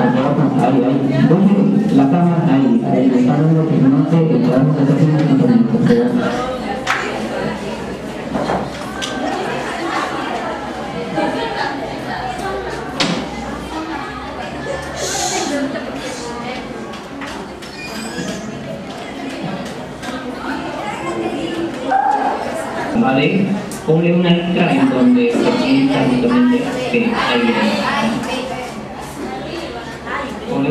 Ahí, ahí. La cámara ahí, ahí. Está que no te podamos hacer un. ¿vale? Ponle una letra en donde se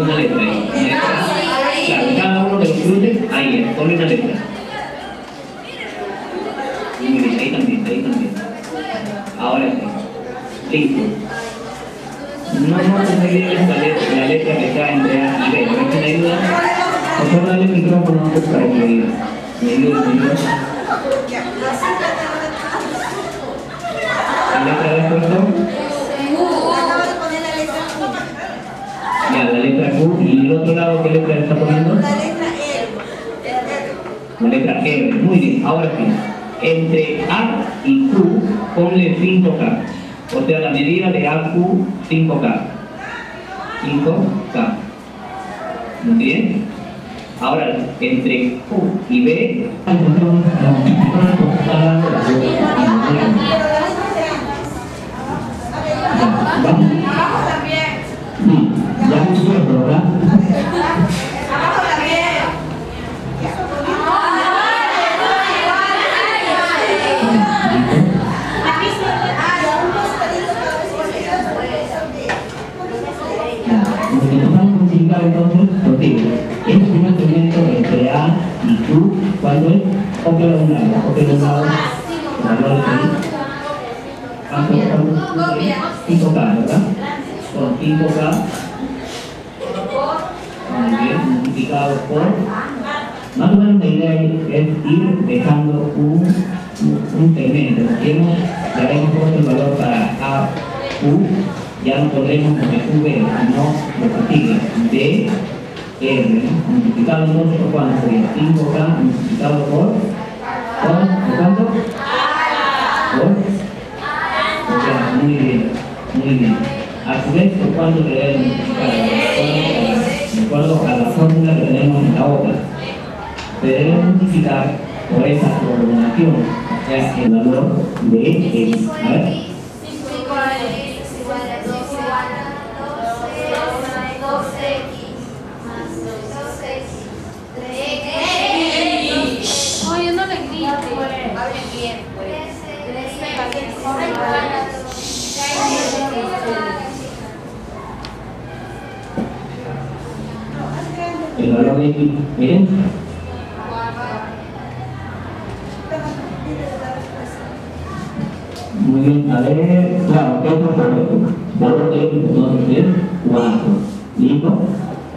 Una letra ahí, cada uno cruces, ahí es, ponle una letra. Ahí también, ahí también. Ahora sí. Listo. No, no se me la letra, la letra que está entre A y B. ¿Me ayuda? Por favor, dale el micrófono para que me me. Ya, la letra Q. ¿Y el otro lado qué letra está poniendo? La letra R. La letra R. Muy bien, ahora sí. Entre A y Q, ponle 5K. O sea, la medida de AQ, 5K. 5K. Muy bien. Ahora, entre Q y B, multiplicar entonces, este es un incremento entre A y Q, cuando es copia de un lado, copia de un lado. ¿Cuánto? 5K, ¿verdad? Con 5K, muy bien, multiplicado por, más o menos la idea es ir dejando un, un segmento, hemos, ya hemos puesto el valor para A, Q, ya no podremos porque V, no lo que sigue, D, R, multiplicado entonces por cuánto sería 5K multiplicado por, por, ¿por cuánto? Por, o sea, muy bien, muy bien. A su vez, ¿por cuánto debe multiplicar? De acuerdo a la fórmula que tenemos en la hoja. Se debe multiplicar por esa prolongación, o sea, el valor de X. A ver. El valor de X, miren, muy bien, a ver, claro, ¿qué es lo correcto? Valor de X entonces es 4, ¿listo?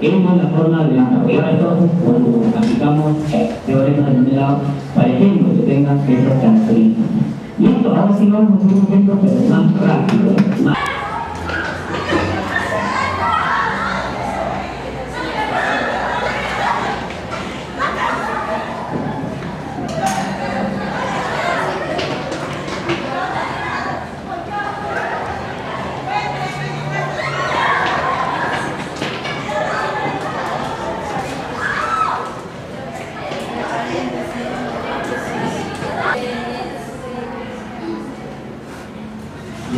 Esta es la forma de cambiar entonces cuando aplicamos teoremas de numerado para ejemplos que tengan esas características. Listo, ahora sí vamos a hacer un ejemplo pero más rápido, más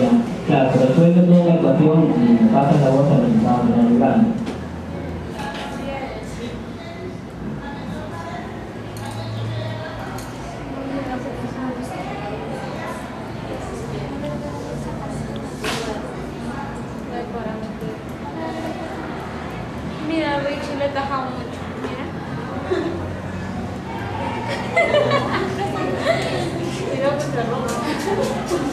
Ya, claro, resuelve toda la ecuación y pasa la voz al resultado final grande. Mira, Richie le taja mucho. Mira. Mira que se roba.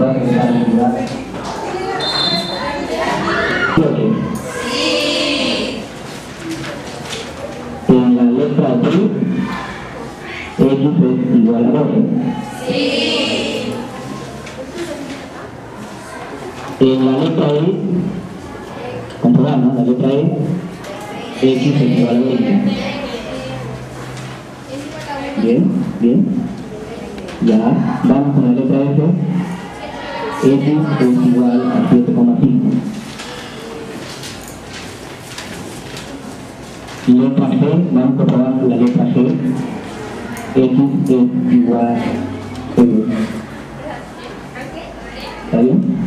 que la unidad 7. En la letra D, X es igual a 12. En la letra E, la letra E, X es igual a 20. Bien, bien. Ya, vamos con la letra F. X es igual a 7,5. Letra G, vamos a probar la letra G. X es igual a 1. ¿Está bien?